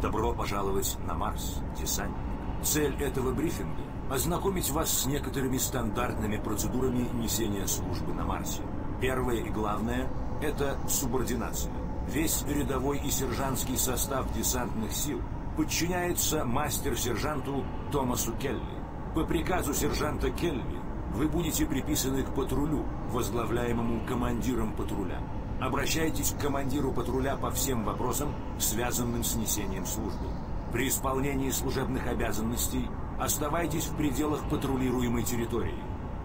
Добро пожаловать на Марс, десантник. Цель этого брифинга – ознакомить вас с некоторыми стандартными процедурами несения службы на Марсе. Первое и главное – это субординация. Весь рядовой и сержантский состав десантных сил подчиняется мастер-сержанту Томасу Келли. По приказу сержанта Келли вы будете приписаны к патрулю, возглавляемому командиром патруля. Обращайтесь к командиру патруля по всем вопросам, связанным с несением службы. При исполнении служебных обязанностей оставайтесь в пределах патрулируемой территории.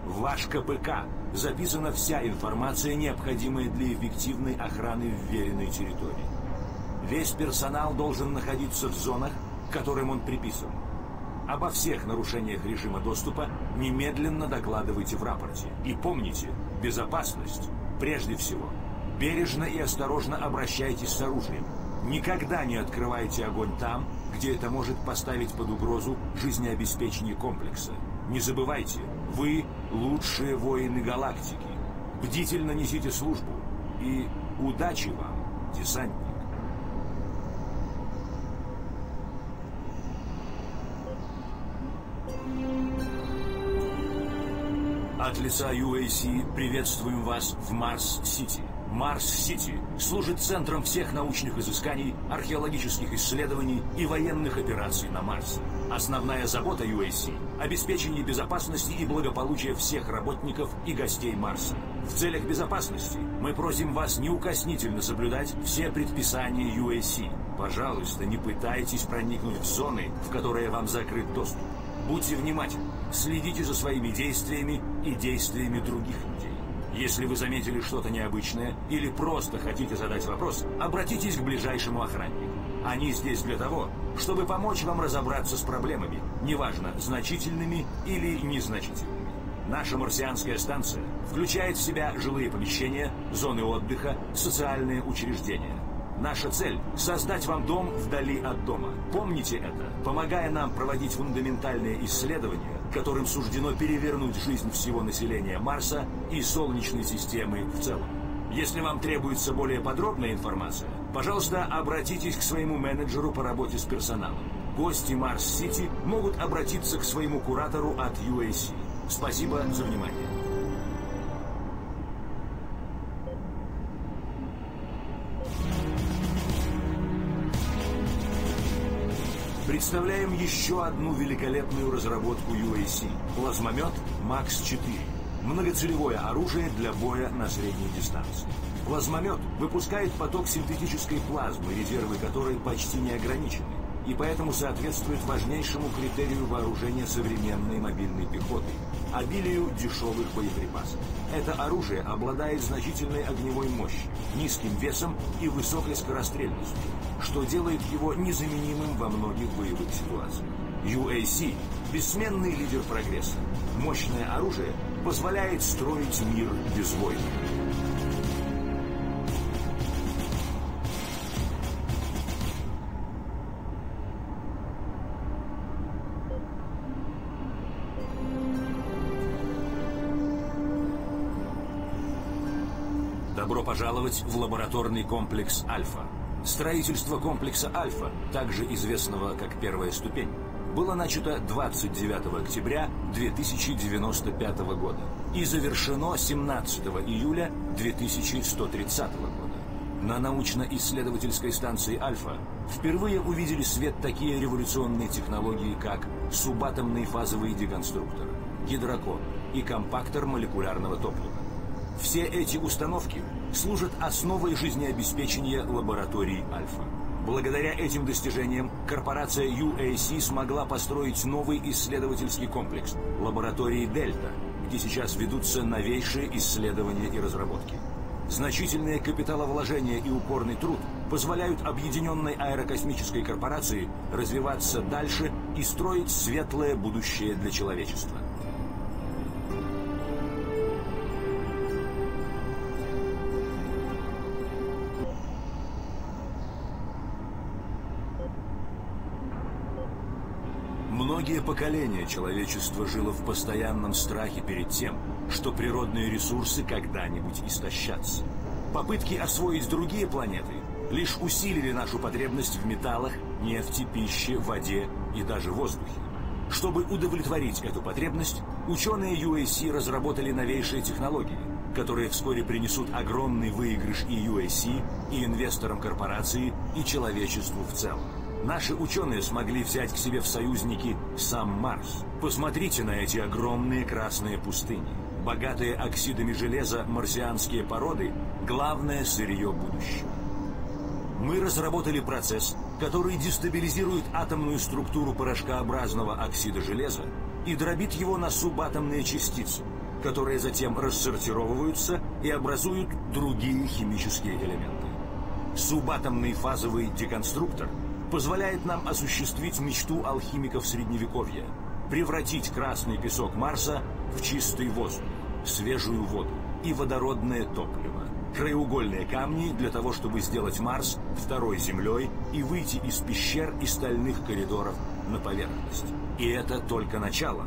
В ваш КПК записана вся информация, необходимая для эффективной охраны вверенной территории. Весь персонал должен находиться в зонах, которым он приписан. Обо всех нарушениях режима доступа немедленно докладывайте в рапорте. И помните, безопасность прежде всего – Бережно и осторожно обращайтесь с оружием. Никогда не открывайте огонь там, где это может поставить под угрозу жизнеобеспечение комплекса. Не забывайте, вы лучшие воины галактики. Бдительно несите службу. И удачи вам, десантник. От лица UAC приветствуем вас в Марс-Сити. Марс-Сити служит центром всех научных изысканий, археологических исследований и военных операций на Марсе. Основная забота UAC – обеспечение безопасности и благополучия всех работников и гостей Марса. В целях безопасности мы просим вас неукоснительно соблюдать все предписания UAC. Пожалуйста, не пытайтесь проникнуть в зоны, в которые вам закрыт доступ. Будьте внимательны, следите за своими действиями и действиями других людей. Если вы заметили что-то необычное или просто хотите задать вопрос, обратитесь к ближайшему охраннику. Они здесь для того, чтобы помочь вам разобраться с проблемами, неважно, значительными или незначительными. Наша марсианская станция включает в себя жилые помещения, зоны отдыха, социальные учреждения. Наша цель – создать вам дом вдали от дома. Помните это, помогая нам проводить фундаментальные исследования, которым суждено перевернуть жизнь всего населения Марса и Солнечной системы в целом. Если вам требуется более подробная информация, пожалуйста, обратитесь к своему менеджеру по работе с персоналом. Гости Марс-Сити могут обратиться к своему куратору от UAC. Спасибо за внимание. Представляем еще одну великолепную разработку UAC – плазмомет МАКС-4. Многоцелевое оружие для боя на средней дистанции. Плазмомет выпускает поток синтетической плазмы, резервы которой почти не ограничены, и поэтому соответствует важнейшему критерию вооружения современной мобильной пехоты – обилию дешевых боеприпасов. Это оружие обладает значительной огневой мощью, низким весом и высокой скорострельностью, что делает его незаменимым во многих боевых ситуациях. UAC – бессменный лидер прогресса. Мощное оружие позволяет строить мир без войн. Добро пожаловать в лабораторный комплекс «Альфа». Строительство комплекса «Альфа», также известного как «Первая ступень», было начато 29 октября 2095 года и завершено 17 июля 2130 года. На научно-исследовательской станции «Альфа» впервые увидели свет такие революционные технологии, как субатомный фазовый деконструктор, гидрокон и компактор молекулярного топлива. Все эти установки служат основой жизнеобеспечения лабораторий «Альфа». Благодаря этим достижениям корпорация UAC смогла построить новый исследовательский комплекс – лаборатории «Дельта», где сейчас ведутся новейшие исследования и разработки. Значительные капиталовложения и упорный труд позволяют объединенной аэрокосмической корпорации развиваться дальше и строить светлое будущее для человечества. Многие поколения человечества жило в постоянном страхе перед тем, что природные ресурсы когда-нибудь истощатся. Попытки освоить другие планеты лишь усилили нашу потребность в металлах, нефти, пище, воде и даже воздухе. Чтобы удовлетворить эту потребность, ученые UAC разработали новейшие технологии, которые вскоре принесут огромный выигрыш и UAC, и инвесторам корпорации, и человечеству в целом. Наши ученые смогли взять к себе в союзники сам Марс. Посмотрите на эти огромные красные пустыни. Богатые оксидами железа марсианские породы – главное сырье будущего. Мы разработали процесс, который дестабилизирует атомную структуру порошкообразного оксида железа и дробит его на субатомные частицы, которые затем рассортировываются и образуют другие химические элементы. Субатомный фазовый деконструктор позволяет нам осуществить мечту алхимиков Средневековья – превратить красный песок Марса в чистый воздух, свежую воду и водородное топливо краеугольные камни для того, чтобы сделать Марс второй Землей и выйти из пещер и стальных коридоров на поверхность. И это только начало.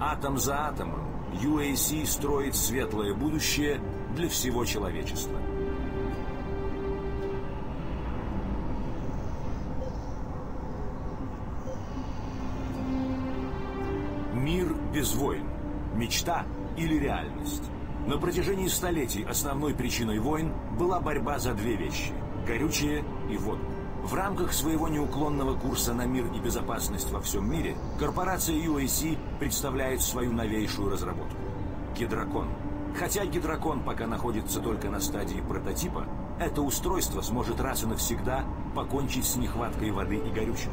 Атом за атомом UAC строит светлое будущее для всего человечества. Без войн. Мечта или реальность? На протяжении столетий основной причиной войн была борьба за две вещи – горючее и воду. В рамках своего неуклонного курса на мир и безопасность во всем мире корпорация UAC представляет свою новейшую разработку – гидрокон. Хотя гидрокон пока находится только на стадии прототипа, это устройство сможет раз и навсегда покончить с нехваткой воды и горючего.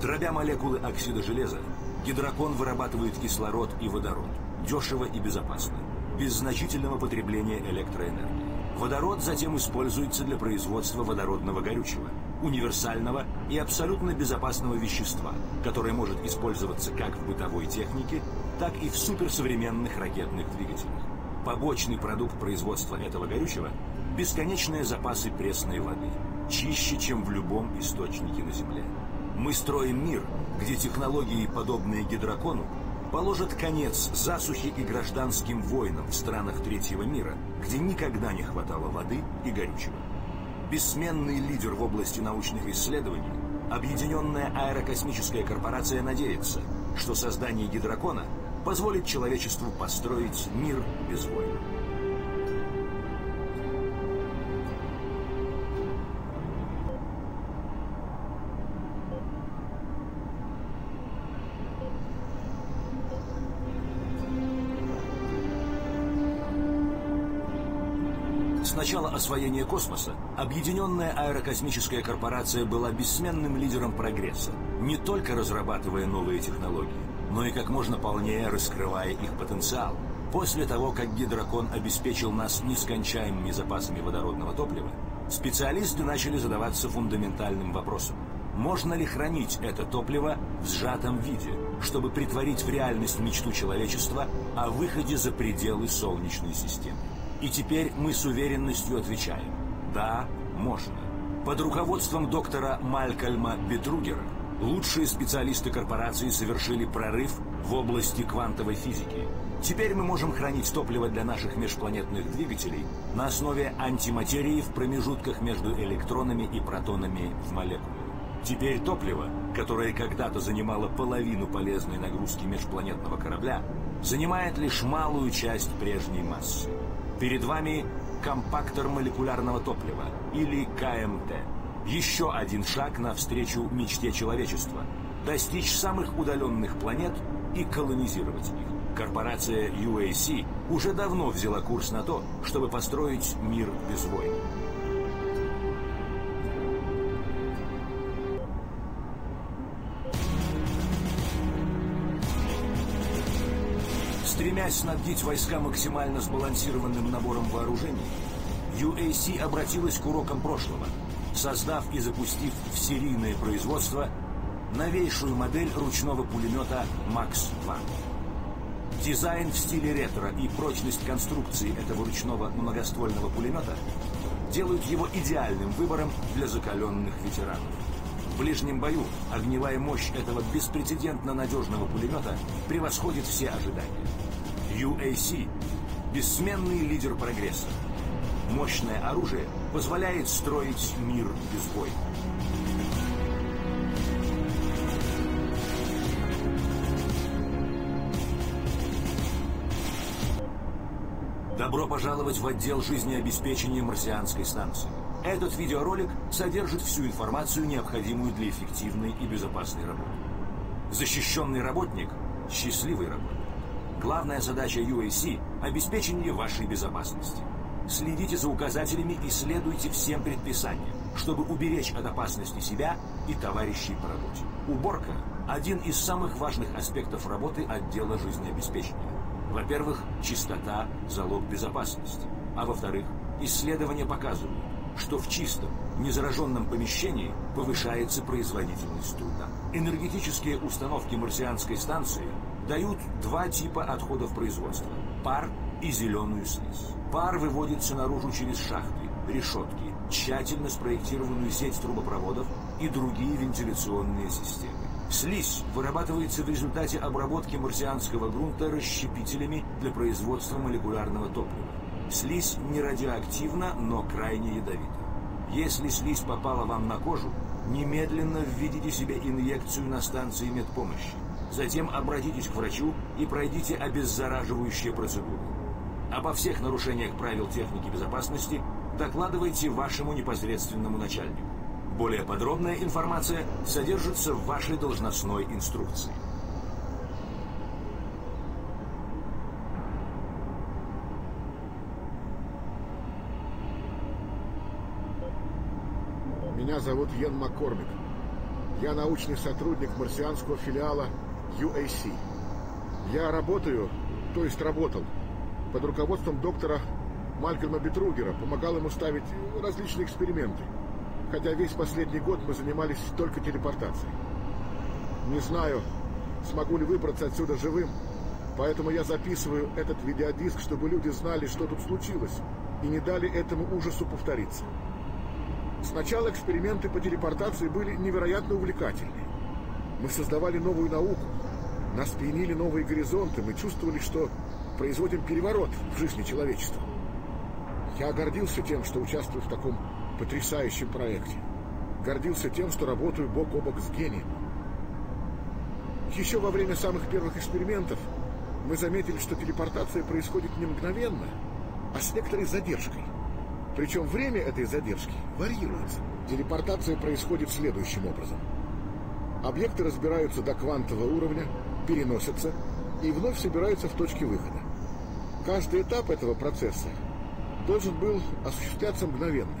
Дробя молекулы оксида железа, гидрокон вырабатывает кислород и водород дешево и безопасно без значительного потребления электроэнергии. Водород затем используется для производства водородного горючего, универсального и абсолютно безопасного вещества, которое может использоваться как в бытовой технике, так и в суперсовременных ракетных двигателях. Побочный продукт производства этого горючего – бесконечные запасы пресной воды, чище, чем в любом источнике на Земле. Мы строим мир, где технологии, подобные гидрокону, положит конец засухе и гражданским войнам в странах третьего мира, где никогда не хватало воды и горючего. Бессменный лидер в области научных исследований, Объединенная аэрокосмическая корпорация надеется, что создание гидрокона позволит человечеству построить мир без войн. Начала освоения космоса Объединенная аэрокосмическая корпорация была бессменным лидером прогресса, не только разрабатывая новые технологии, но и как можно полнее раскрывая их потенциал. После того, как гидрокон обеспечил нас нескончаемыми запасами водородного топлива, специалисты начали задаваться фундаментальным вопросом. Можно ли хранить это топливо в сжатом виде, чтобы притворить в реальность мечту человечества о выходе за пределы Солнечной системы? И теперь мы с уверенностью отвечаем – да, можно. Под руководством доктора Малькольма Бетругера лучшие специалисты корпорации совершили прорыв в области квантовой физики. Теперь мы можем хранить топливо для наших межпланетных двигателей на основе антиматерии в промежутках между электронами и протонами в молекуле. Теперь топливо, которое когда-то занимало половину полезной нагрузки межпланетного корабля, занимает лишь малую часть прежней массы. Перед вами компактор молекулярного топлива, или КМТ. Еще один шаг навстречу мечте человечества – достичь самых удаленных планет и колонизировать их. Корпорация UAC уже давно взяла курс на то, чтобы построить мир без войн. Стремясь снабдить войска максимально сбалансированным набором вооружений, UAC обратилась к урокам прошлого, создав и запустив в серийное производство новейшую модель ручного пулемета МАКС-2. Дизайн в стиле ретро и прочность конструкции этого ручного многоствольного пулемета делают его идеальным выбором для закаленных ветеранов. В ближнем бою огневая мощь этого беспрецедентно надежного пулемета превосходит все ожидания. UAC – бессменный лидер прогресса. Мощное оружие позволяет строить мир без боя. Добро пожаловать в отдел жизнеобеспечения марсианской станции. Этот видеоролик содержит всю информацию, необходимую для эффективной и безопасной работы. Защищенный работник – счастливый работник. Главная задача UAC – обеспечение вашей безопасности. Следите за указателями и следуйте всем предписаниям, чтобы уберечь от опасности себя и товарищей по работе. Уборка – один из самых важных аспектов работы отдела жизнеобеспечения. Во-первых, чистота – залог безопасности. А во-вторых, исследования показывают, что в чистом, незараженном помещении повышается производительность труда. Энергетические установки марсианской станции дают два типа отходов производства – пар и зеленую слизь. Пар выводится наружу через шахты, решетки, тщательно спроектированную сеть трубопроводов и другие вентиляционные системы. Слизь вырабатывается в результате обработки марсианского грунта расщепителями для производства молекулярного топлива. Слизь не радиоактивна, но крайне ядовита. Если слизь попала вам на кожу, немедленно введите себе инъекцию на станции медпомощи. Затем обратитесь к врачу и пройдите обеззараживающие процедуры. Обо всех нарушениях правил техники безопасности докладывайте вашему непосредственному начальнику. Более подробная информация содержится в вашей должностной инструкции. Меня зовут Йен Маккормик. Я научный сотрудник марсианского филиала UAC. Я работаю, то есть работал, под руководством доктора Малькольма Бетругера, помогал ему ставить различные эксперименты. Хотя весь последний год мы занимались только телепортацией. Не знаю, смогу ли выбраться отсюда живым, поэтому я записываю этот видеодиск, чтобы люди знали, что тут случилось, и не дали этому ужасу повториться. Сначала эксперименты по телепортации были невероятно увлекательны. Мы создавали новую науку, нас пьянили новые горизонты, мы чувствовали, что производим переворот в жизни человечества. Я гордился тем, что участвую в таком потрясающем проекте. Гордился тем, что работаю бок о бок с гением. Еще во время самых первых экспериментов мы заметили, что телепортация происходит не мгновенно, а с некоторой задержкой. Причем время этой задержки варьируется. Телепортация происходит следующим образом. Объекты разбираются до квантового уровня, переносятся и вновь собираются в точке выхода. Каждый этап этого процесса должен был осуществляться мгновенно.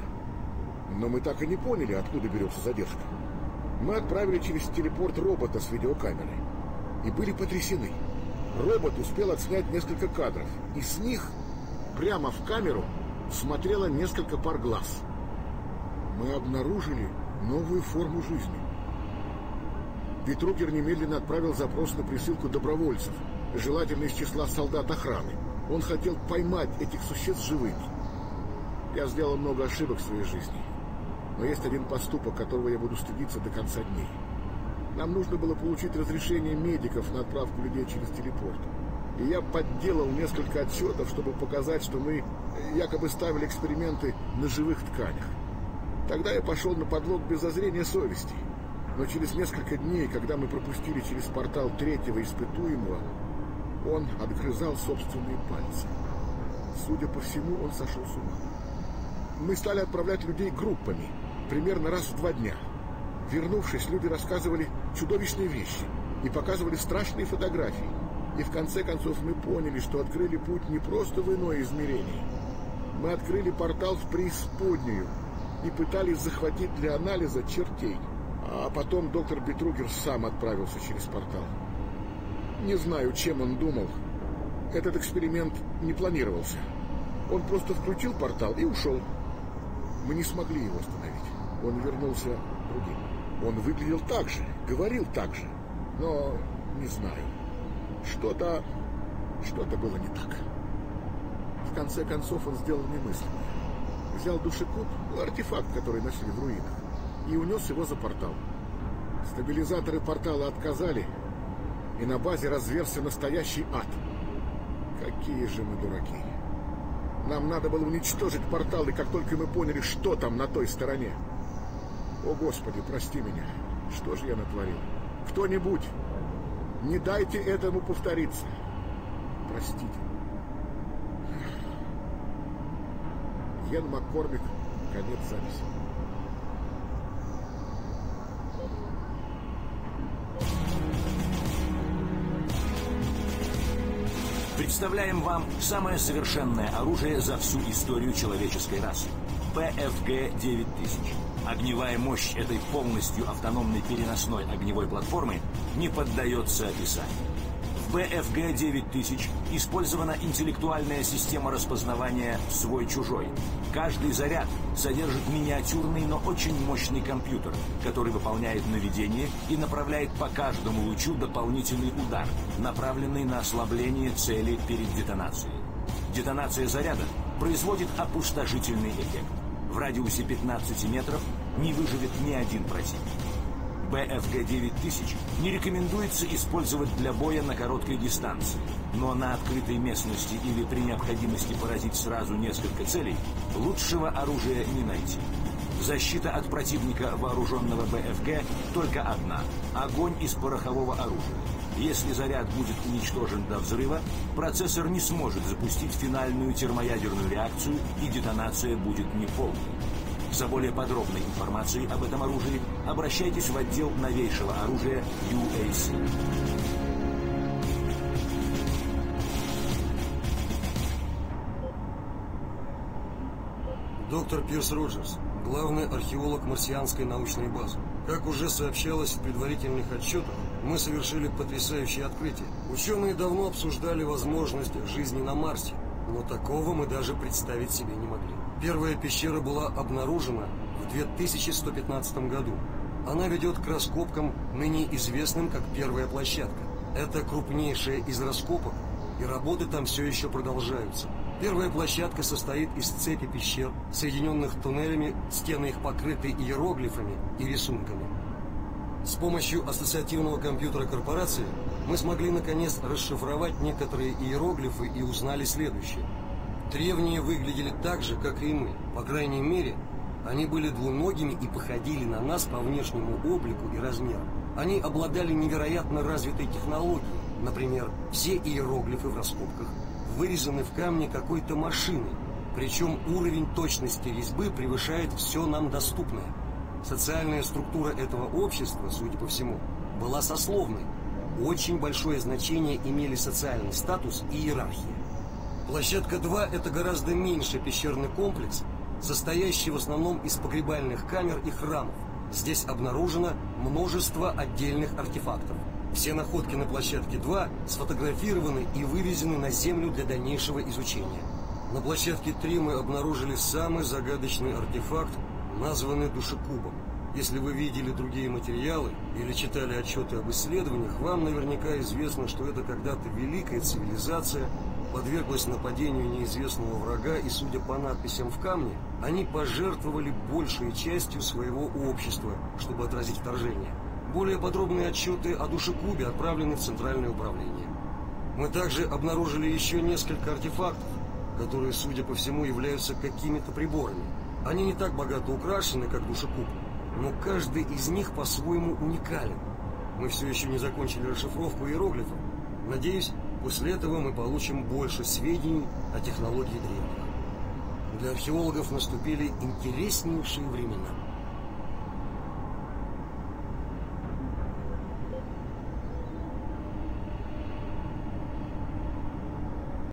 Но мы так и не поняли, откуда берется задержка. Мы отправили через телепорт робота с видеокамерой. И были потрясены. Робот успел отснять несколько кадров. И с них прямо в камеру смотрело несколько пар глаз. Мы обнаружили новую форму жизни. Петругер немедленно отправил запрос на присылку добровольцев, желательно из числа солдат охраны. Он хотел поймать этих существ живыми. Я сделал много ошибок в своей жизни. Но есть один поступок, которого я буду стыдиться до конца дней. Нам нужно было получить разрешение медиков на отправку людей через телепорт. И я подделал несколько отчетов, чтобы показать, что мы якобы ставили эксперименты на живых тканях. Тогда я пошел на подлог без зазрения совести. Но через несколько дней, когда мы пропустили через портал третьего испытуемого, он отгрызал собственные пальцы. Судя по всему, он сошел с ума. Мы стали отправлять людей группами, примерно раз в два дня. Вернувшись, люди рассказывали чудовищные вещи и показывали страшные фотографии. И в конце концов мы поняли, что открыли путь не просто в иное измерение. Мы открыли портал в преисподнюю и пытались захватить для анализа чертей. А потом доктор Бетругер сам отправился через портал. Не знаю, чем он думал. Этот эксперимент не планировался. Он просто включил портал и ушел. Мы не смогли его остановить. Он вернулся другим. Он выглядел так же, говорил так же. Но не знаю. Что-то... что-то было не так. В конце концов он сделал немыслимое. Взял душекуб, артефакт, который нашли в руинах, и унес его за портал. Стабилизаторы портала отказали, и на базе разверся настоящий ад. Какие же мы дураки. Нам надо было уничтожить порталы, как только мы поняли, что там на той стороне. О, Господи, прости меня. Что же я натворил? Кто-нибудь, не дайте этому повториться. Простите. Йен Маккормик. Конец записи. Представляем вам самое совершенное оружие за всю историю человеческой расы. ПФГ-9000. Огневая мощь этой полностью автономной переносной огневой платформы не поддается описанию. В БФГ-9000 использована интеллектуальная система распознавания «свой-чужой». Каждый заряд содержит миниатюрный, но очень мощный компьютер, который выполняет наведение и направляет по каждому лучу дополнительный удар, направленный на ослабление цели перед детонацией. Детонация заряда производит опустошительный эффект. В радиусе 15 метров не выживет ни один противник. БФГ-9000 не рекомендуется использовать для боя на короткой дистанции, но на открытой местности или при необходимости поразить сразу несколько целей лучшего оружия не найти. Защита от противника, вооруженного БФГ, только одна – огонь из порохового оружия. Если заряд будет уничтожен до взрыва, процессор не сможет запустить финальную термоядерную реакцию и детонация будет неполной. За более подробной информацией об этом оружии обращайтесь в отдел новейшего оружия UAC. Доктор Пирс Роджерс, главный археолог марсианской научной базы. Как уже сообщалось в предварительных отчетах, мы совершили потрясающее открытие. Ученые давно обсуждали возможность жизни на Марсе, но такого мы даже представить себе не могли. Первая пещера была обнаружена в 2115 году. Она ведет к раскопкам, ныне известным как первая площадка. Это крупнейшая из раскопок, и работы там все еще продолжаются. Первая площадка состоит из цепи пещер, соединенных туннелями, стены их покрыты иероглифами и рисунками. С помощью ассоциативного компьютера корпорации мы смогли наконец расшифровать некоторые иероглифы и узнали следующее – Древние выглядели так же, как и мы. По крайней мере, они были двуногими и походили на нас по внешнему облику и размерам. Они обладали невероятно развитой технологией. Например, все иероглифы в раскопках вырезаны в камне какой-то машиной, причем уровень точности резьбы превышает все нам доступное. Социальная структура этого общества, судя по всему, была сословной. Очень большое значение имели социальный статус и иерархия. Площадка 2 – это гораздо меньший пещерный комплекс, состоящий в основном из погребальных камер и храмов. Здесь обнаружено множество отдельных артефактов. Все находки на площадке 2 сфотографированы и вывезены на Землю для дальнейшего изучения. На площадке 3 мы обнаружили самый загадочный артефакт, названный душекубом. Если вы видели другие материалы или читали отчеты об исследованиях, вам наверняка известно, что это когда-то великая цивилизация подверглась нападению неизвестного врага, и, судя по надписям в камне, они пожертвовали большей частью своего общества, чтобы отразить вторжение. Более подробные отчеты о душекубе отправлены в Центральное управление. Мы также обнаружили еще несколько артефактов, которые, судя по всему, являются какими-то приборами. Они не так богато украшены, как душекуб, но каждый из них по-своему уникален. Мы все еще не закончили расшифровку иероглифов. Надеюсь, После этого мы получим больше сведений о технологии древних. Для археологов наступили интереснейшие времена.